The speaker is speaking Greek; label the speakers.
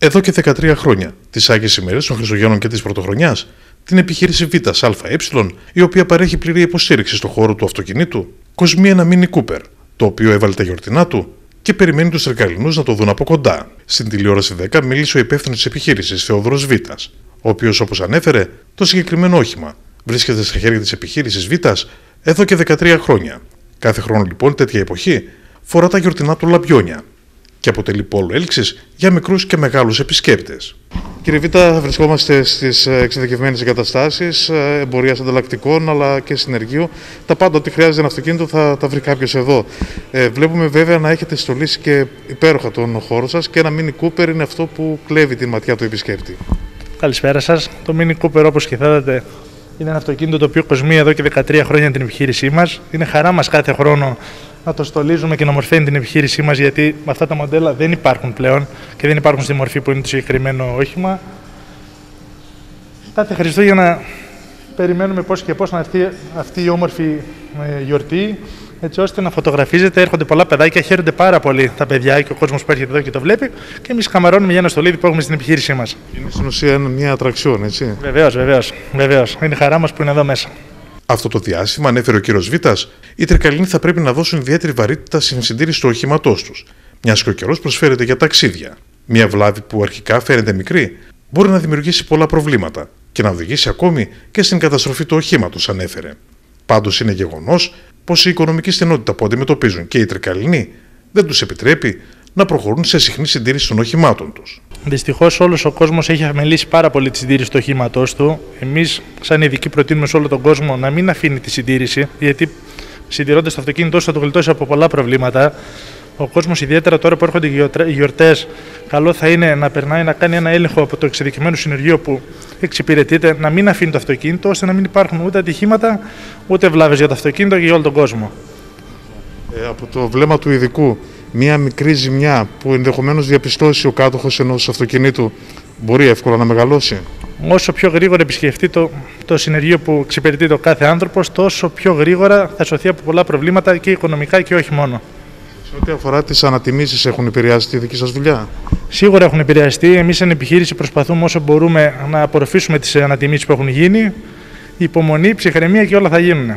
Speaker 1: Εδώ και 13 χρόνια, τις Άγιες ημέρες των Χριστουγέννων και της Πρωτοχρονιάς, την επιχείρηση Β ΑΕ, η οποία παρέχει πλήρη υποστήριξη στον χώρο του αυτοκινήτου, κοσμεί ένα Mini Cooper, το οποίο έβαλε τα γιορτινά του και περιμένει τους Τρικαλινούς να το δουν από κοντά. Στην τηλεόραση 10 μίλησε ο υπεύθυνος της επιχείρησης, Θεόδωρος Β, ο οποίος, όπως ανέφερε, το συγκεκριμένο όχημα βρίσκεται στα χέρια της επιχείρησης Β εδώ και 13 χρόνια. Κάθε χρόνο λοιπόν τέτοια εποχή φορά τα γιορτινά του λαμπιόνια και αποτελεί πόλο έλξης για μικρούς και μεγάλους επισκέπτες. Κύριε Βίτα, βρισκόμαστε στις εξειδικευμένες εγκαταστάσεις εμπορίας ανταλλακτικών αλλά και συνεργείου. Τα πάντα, ό,τι χρειάζεται ένα αυτοκίνητο, θα τα βρει κάποιος εδώ. Ε, βλέπουμε βέβαια να έχετε στολίσει και υπέροχα τον χώρο σας και ένα Mini Cooper είναι αυτό που κλέβει τη ματιά του επισκέπτη.
Speaker 2: Καλησπέρα σας. Το Mini Cooper, όπως και θα δείτε, είναι ένα αυτοκίνητο το οποίο κοσμεί εδώ και 13 χρόνια την επιχείρησή μας. Είναι χαρά μας κάθε χρόνο να το στολίζουμε και να μορφαίνει την επιχείρησή μας, γιατί αυτά τα μοντέλα δεν υπάρχουν πλέον και δεν υπάρχουν στη μορφή που είναι το συγκεκριμένο όχημα. Κάθε Χριστούγεννα περιμένουμε πώς και πώς να έρθει αυτή η όμορφη ε, γιορτή, έτσι ώστε να φωτογραφίζεται. Έρχονται πολλά παιδάκια, χαίρονται πάρα πολύ τα παιδιά και ο κόσμος που έρχεται εδώ και το βλέπει. Και εμείς χαμαρώνουμε για ένα στολίδι που έχουμε στην επιχείρησή μας.
Speaker 1: Είναι στην ουσία μια ατραξιόν, έτσι.
Speaker 2: Βεβαίως, βεβαίως. Βεβαίως. Είναι χαρά μας που είναι εδώ μέσα.
Speaker 1: Αυτό το διάστημα, ανέφερε ο κύριος Β, οι Τρικαλίνοι θα πρέπει να δώσουν ιδιαίτερη βαρύτητα στην συντήρηση του οχήματός τους, μιας και ο καιρός προσφέρεται για ταξίδια. Μια βλάβη που αρχικά φαίνεται μικρή μπορεί να δημιουργήσει πολλά προβλήματα και να οδηγήσει ακόμη και στην καταστροφή του οχήματος, ανέφερε. Πάντως είναι γεγονός πως η οικονομική στενότητα που αντιμετωπίζουν και οι Τρικαλινοί δεν τους επιτρέπει να προχωρούν σε συχνή συντήρηση των οχημάτων τους.
Speaker 2: Δυστυχώς, όλος ο κόσμος έχει αμελήσει πάρα πολύ τη συντήρηση του οχήματό του. Εμείς, σαν ειδικοί, προτείνουμε σε όλο τον κόσμο να μην αφήνει τη συντήρηση, γιατί συντηρώντας το αυτοκίνητό θα το γλιτώσει από πολλά προβλήματα. Ο κόσμος, ιδιαίτερα τώρα που έρχονται οι γιορτές, καλό θα είναι να περνάει να κάνει ένα έλεγχο από το εξειδικευμένο συνεργείο που εξυπηρετείται, να μην αφήνει το αυτοκίνητο, ώστε να μην υπάρχουν ούτε ατυχήματα, ούτε βλάβες για το αυτοκίνητο και για όλο τον κόσμο.
Speaker 1: Ε, από το βλέμμα του ειδικού, μία μικρή ζημιά που ενδεχομένως διαπιστώσει ο κάτοχος ενός αυτοκινήτου μπορεί εύκολα να μεγαλώσει;
Speaker 2: Όσο πιο γρήγορα επισκεφτεί το, το συνεργείο που εξυπηρετεί το κάθε άνθρωπος, τόσο πιο γρήγορα θα σωθεί από πολλά προβλήματα και οικονομικά και όχι μόνο.
Speaker 1: Σε ό,τι αφορά τις ανατιμήσεις, έχουν επηρεάσει τη δική σας δουλειά;
Speaker 2: Σίγουρα έχουν επηρεαστεί. Εμείς, σαν επιχείρηση, προσπαθούμε όσο μπορούμε να απορροφήσουμε τις ανατιμήσεις που έχουν γίνει. Υπομονή, ψυχραιμία και όλα θα γίνουν.